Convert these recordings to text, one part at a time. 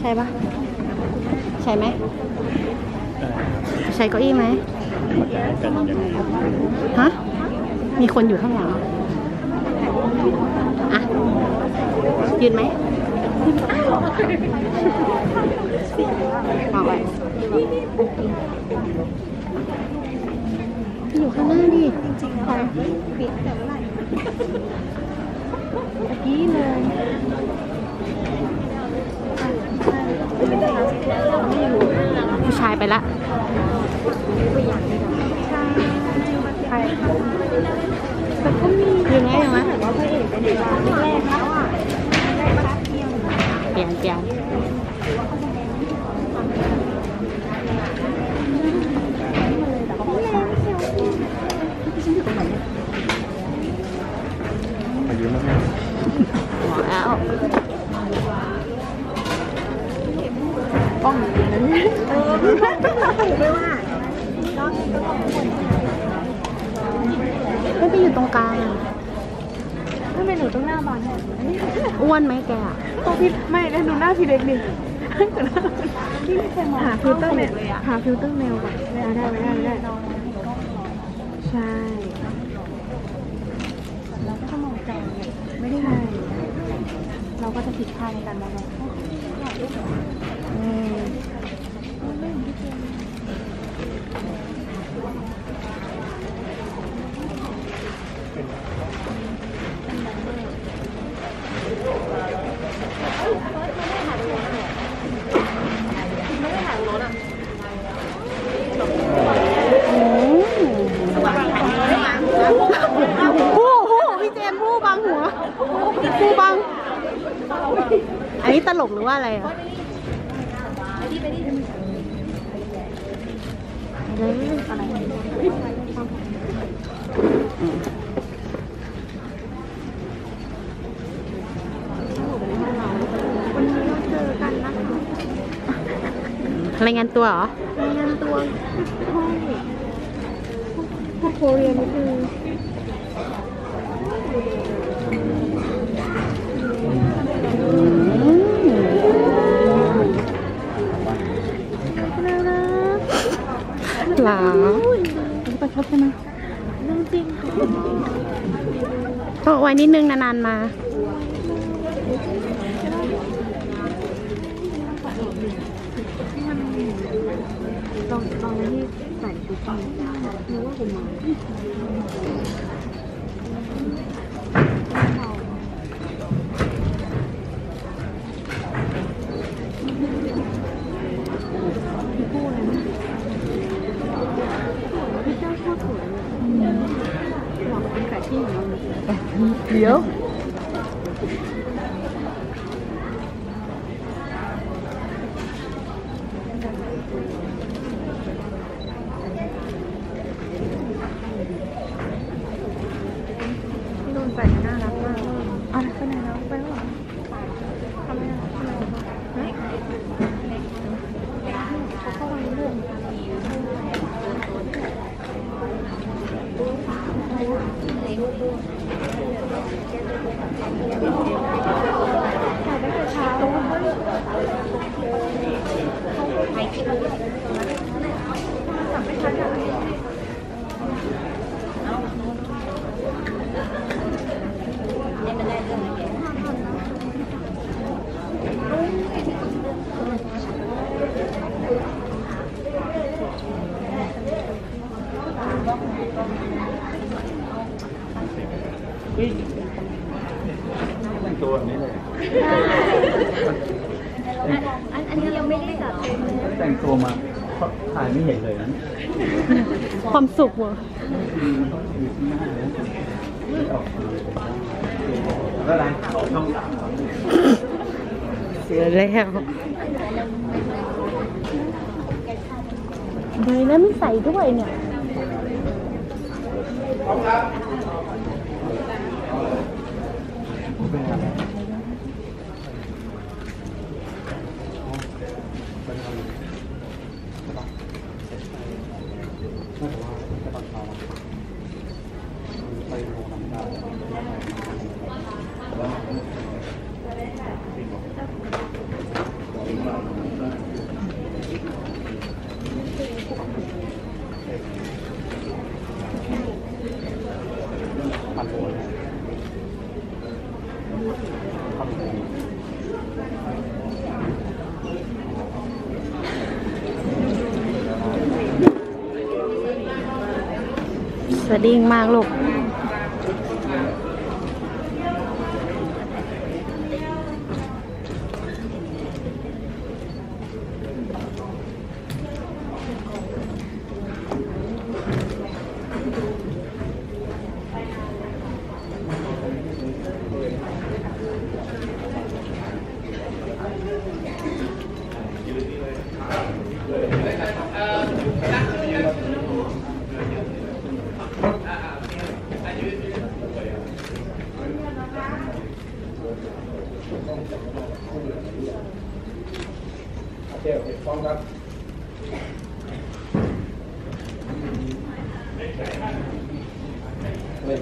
ใช่ปะใช่ไหม ใช้เก้าอี้ไหมกันยังไงฮะ มีคนอยู่ข้างหลังอะยืนไหมวางไว้อยู่ข้างหน้าดิจริงๆไปปิดแต่เมื่อไหร่ตะกี้เลย ผู้ชาย ไปละใครแต่ก็มียังไงยังไงว่าพรอเนดาราแล้วอะเปลี่ยนเปลี่ยน กล้องอยู่นั้นเออไม่ว่าไม่ไปอยู่ตรงกลางอะทำไมหนูต้องหน้าบานเนี่ยอ้วนไหมแกอะต้องพี่ไม่แล้วหนูหน้าพี่เล็กดิพี่ไม่เคยมองหาฟิลเตอร์เมลหาฟิลเตอร์เมลก่อนไม่ได้ไม่ได้ไม่ได้ใช่เราก็มองใจไม่ได้ไงเราก็จะผิดพลาดในการมองเรา อืม นนี้ตลกหรือว่าอะไรอะเลยอะไรรายงานตัวเหรอ รายงานตัวห้องพวกโคเรียนนิดนึง หลาประชดใช่ไหมเรื่องจริงค่ะต้องเอาไว้นิดนึงนานๆมา ลองลองที่ใส่ตุ๊กตาหรือว่าผมมาพี่เจ้าโคตรสวยเลยหวังเป็นไก่ที่ของเราเลย เดี๋ยว โดนใส่น่ารักมากอะไปไหนแล้วไปแล้วเหรอทำไมอะทำไมอะฮะเขาเข้ามาเรื่องถ่ายตั้งแต่เช้าสั่งไม่ทันอะ แต่งตัวแบบนี้เลยอันอันนี้ยังไม่ได้จัดแต่งตัวมาถ่ายไม่เห็นเลยนะความสุขวะอยู่ที่หน้าเลยอแล้วอรช่องสามเสียแล้วดีนะไม่ใส่ด้วยเนี่ย สดิ้งมากลูก โอเคโอเคพร้อมครับเฮ้ย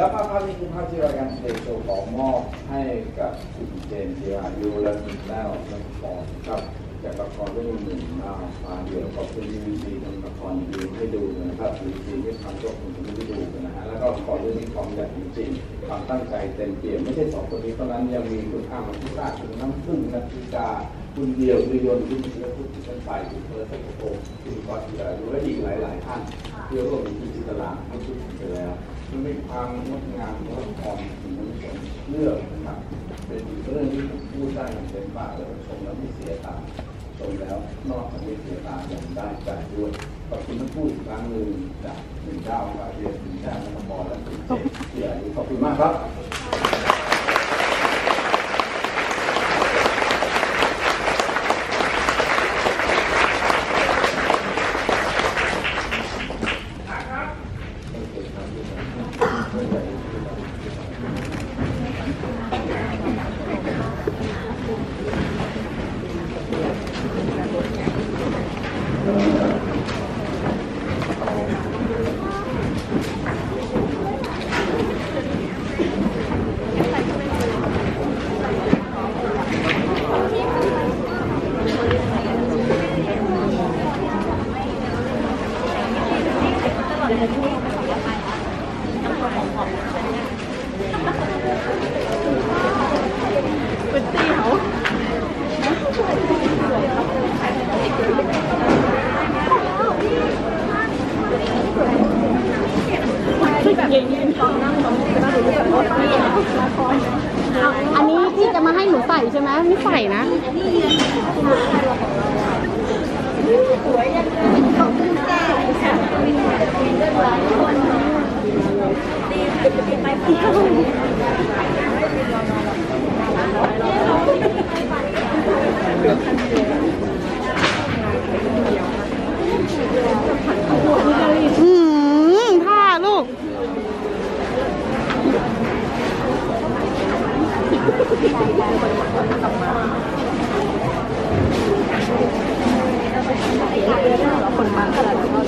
แล้วภาพภาพนี้คือภาพที่รายการเพลงโชว์ของมอบให้กับคุณเจนจีรายุและคุณแต้วและคุณปอนครับจากละครเรื่องหนึ่งมาฟ้าเดียวขอบคุณยูซีทำละครดีให้ดูนะครับยูซีที่ทำก็คงจะไม่ได้ดูกันนะฮะแล้วก็ละครเรื่องนี้ความใหญ่จริงๆความตั้งใจเต็มเปี่ยมไม่ใช่สองคนนี้เท่านั้นยังมีคุณอ้ามันพิตาคุณน้ำพึ่งนัทธิกาคุณเดียวดุณยนต์คุณเชื้อคุณชั้นไปคุณเพิร์ตโกโกคุณกอตจิรายุและอีกหลาย ๆ ท่านที่อร่วมมีจิตรลาให้งทุกคนไปแล้วมันเป็นความงดงามของละครที่มันเป็นเรื่องนะครับเป็นเรื่องที่ผมพูดได้อย่างเต็มปากเลยว่าชมแล้วไม่เสียตาชมแล้วนอกจากไม่เสียตายังได้ใจด้วยขอบคุณทั้งผู้อีกครั้งหนึ่งจากหนึ่งเจ้ามาเรียนหนึ่งเจ้านักบอลและคุณเจเสียขอบคุณมากครับ เป็นตีเขา อันนี้ที่จะมาให้หนูใส่ใช่ไหมไม่ใส่นะ อืมผ้าลูก เอา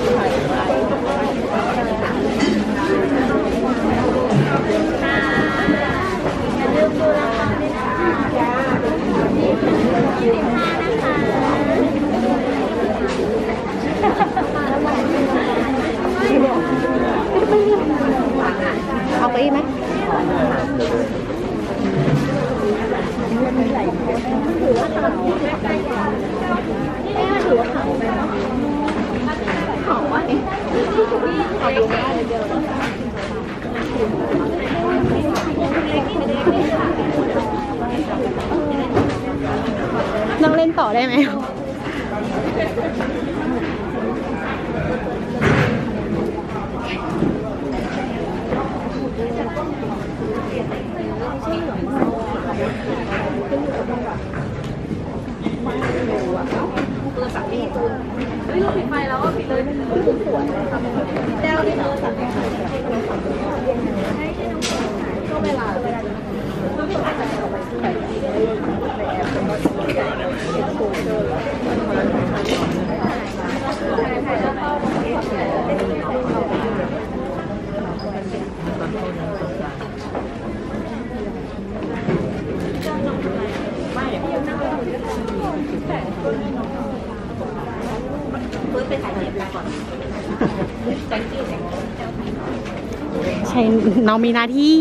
ใช่น้องมีหน้าที่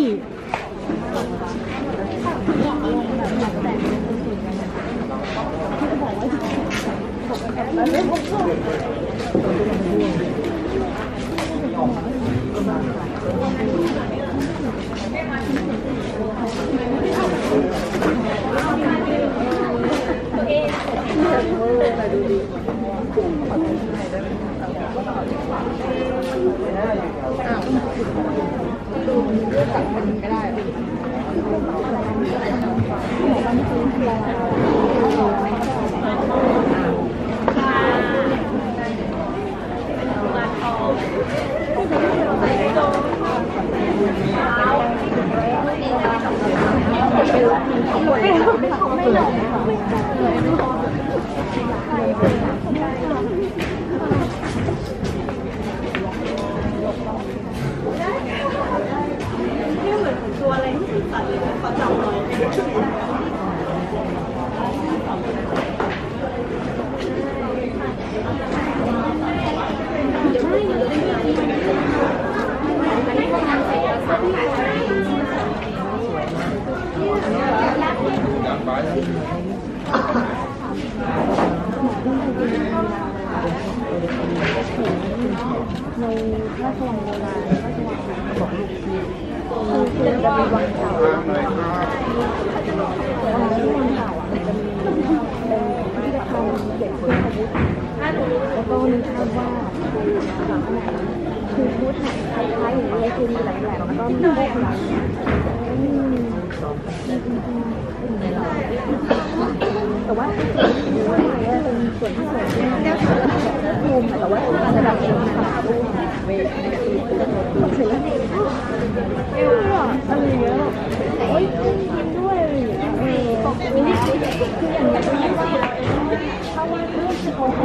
ตัวเก็บพุ แล้วก็มีภาพวาดฝาผนัง คือชุดเนี่ยคล้ายๆอย่างนี้คือมีแหลมๆแล้วก็มีพวกหลังอืมแต่ว่าเป็นส่วนที่สวยที่เรียกว่ภูมิแต่ว่ามันจะแบบเป็นคำพูดเวทเสร็จแล้วเอออะไรเงี้ยกินด้วยอะไรอย่างเงี้ยเออคืออย่างเงี้ยตรงนี้ว่าถ้าว่าเรื่องโอ้โห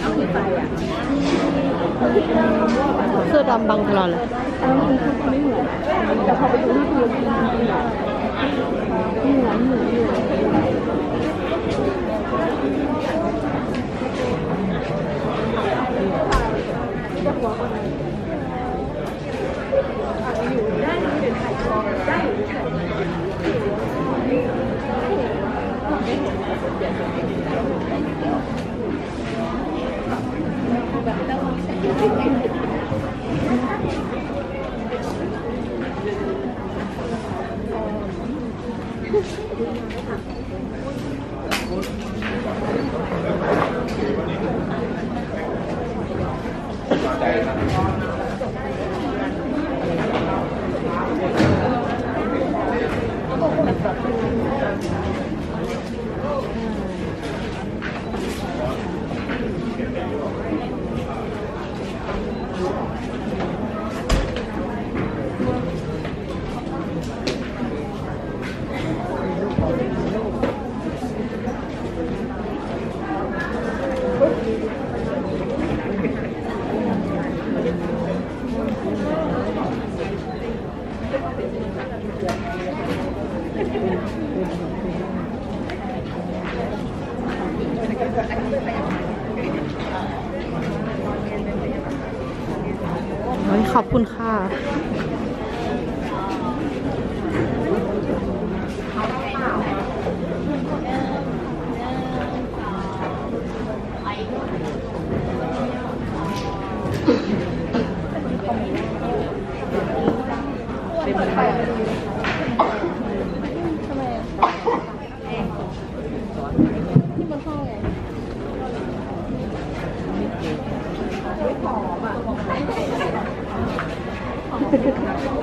เอาไปอะ เสื้อดำบัง อดเลยอันนี้คือไม่เหมือนแต่พอไป 頑張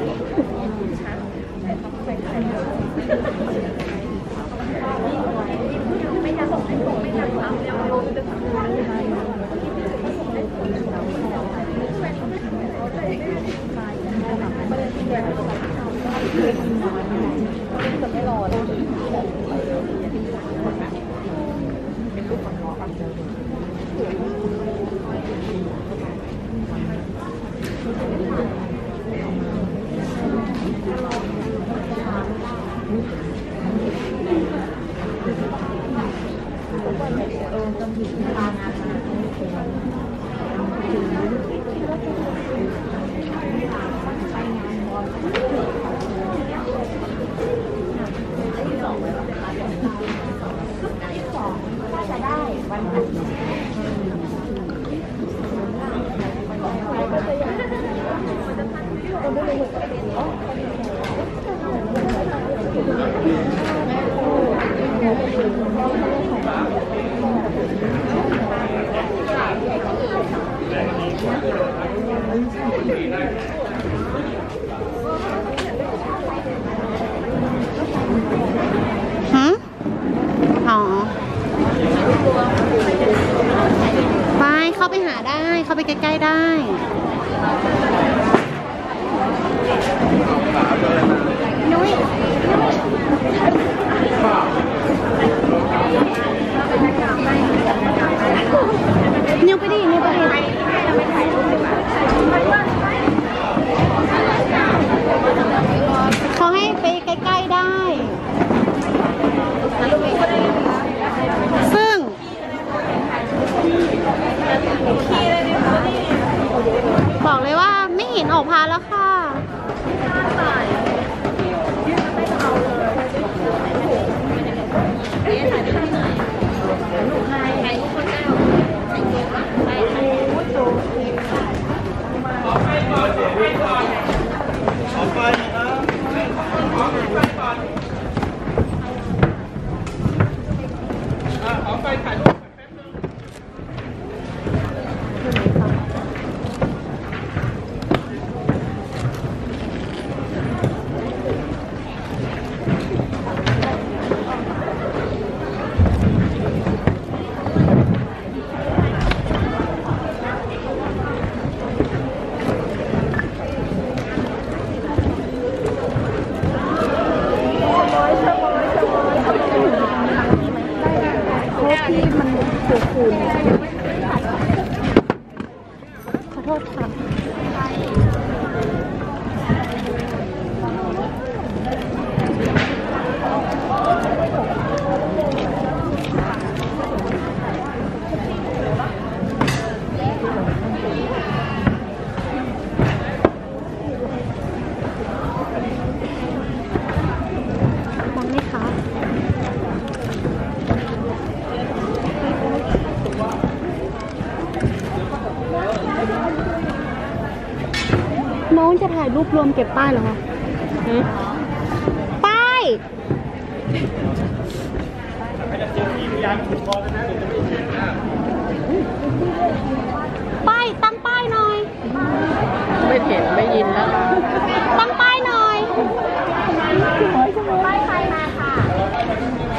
れ! ดูที่คือเหมือนเหมือนอยู่โอ้ยขอบคุณค่ะ เหืมอ๋อ ไปเขาไปหาได้ เข้าไปใกล้ ๆ ได้นุ้ยนิ้วไปดินิ้วไปดิเขาให้ไปใกล้ ๆ ได้ ซึ่ง บอกเลยว่าไม่เห็นออกพาแล้วค่ะ เพราะที่มันคูคูน ขอโทษค่ะ มองไหมคะ น้องจะถ่ายรูปรวมเก็บป้ายเหรอคะป้ายป้ายตั้งป้ายหน่อย ไม่เห็นไม่ยินแล้ว ตั้งป้ายหน่อย ป้ายใครมาค่ะ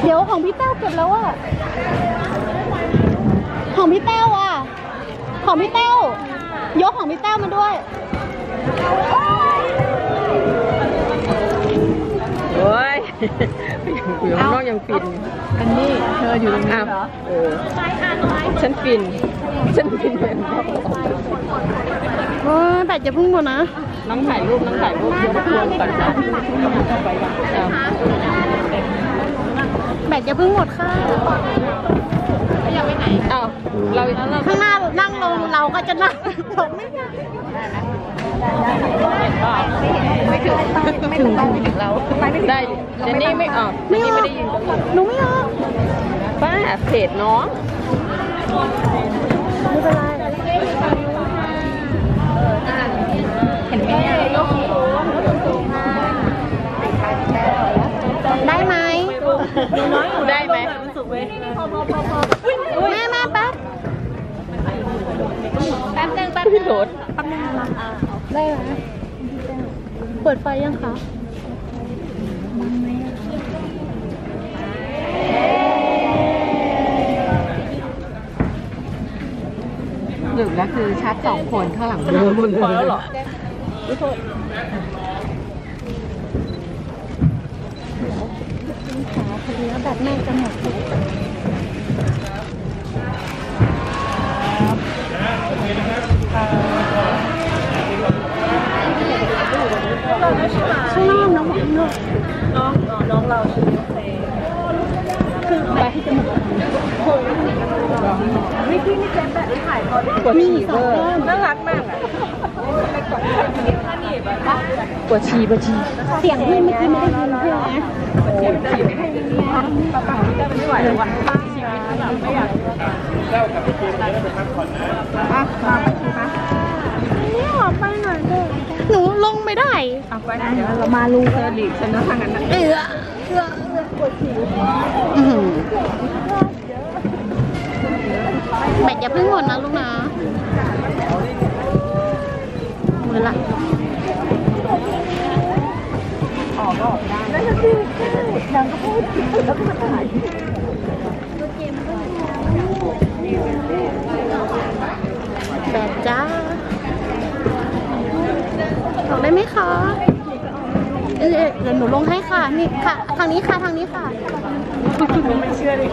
เดี๋ยวของพี่แต้วเก็บแล้วอะของพี่แต้วอะของพี่แต้วยกของพี่แต้วมาด้วย โอ้ยอยู่ข้างนอกยังฟินอันนี้เธออยู่ตรงนี้เหรอเออฉันฟิน ฉันฟินเป็นเออแต่จะพึ่งหมดนะ น้องถ่ายรูป น้องถ่ายรูปรวมรวมก่อนค่ะเอาแบตจะพึ่งหมดค่ะ เอาเราเราข้างหน้านั่งลงเราก็จะนั่งลงไม่ได้ไม่ถึงไม่ถึงไม่ถึงเราได้เจนนี่ไม่ออกเจนนี่ไม่ได้ยินตรงนี้หนูไม่เอาป้าเพจน้องไม่เป็นไรเห็นไหมเนี่ยได้ไหมได้ไหม แม่แม่แป๊บ แป๊บนึงแป๊บนึพี่งโรดได้ไหมเปิดไฟยังคะหนึ่งแล้วคือชัดสองคนข้างหลังเบลอหมดเลยแล้วหรอขาพอดีแล้วแบตแม่จะหมดข้างนอกน้องบอกข้างนอกน้องน้องเราคือโอเคคือไปที่จมูกวิธีนี่เจ๊แบบถ่ายตอนกดฉี่เวอร์น่ารักมากอะปวดฉี่ปวดฉี่เสียงพี่เมื่อกี้ไม่ได้ยินใช่ไหมปวดฉี่ไม่ให้เนี่ยปะปะได้ไม่ไหวแล้ววันชีวิต แบบไม่อยากอะมาไปมานี่ออกไปหน่อยเถอะหนูลงไม่ได้เอาไปเดี๋ยวเรามาลูเธอหลีกฉันนะทางนั้นเออเออเออปวดฉี่แบตอย่าเพิ่งหมดนะลูกนะมือละออกก็ออกได้นั่นก็คือใช่นางก็พูดแล้วก็มาถ่าย แดดจ้าออกได้ไหมคะเดี๋ยวหนูลงให้ค่ะ นี่ค่ะ ทางนี้ค่ะ ทางนี้ค่ะ ไม่เชื่อเลย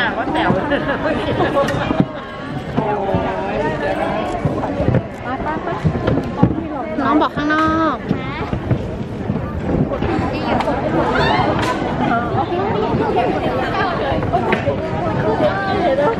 อ่าว่าแต๋วน้องบอกข้างนอกโอ vậy đó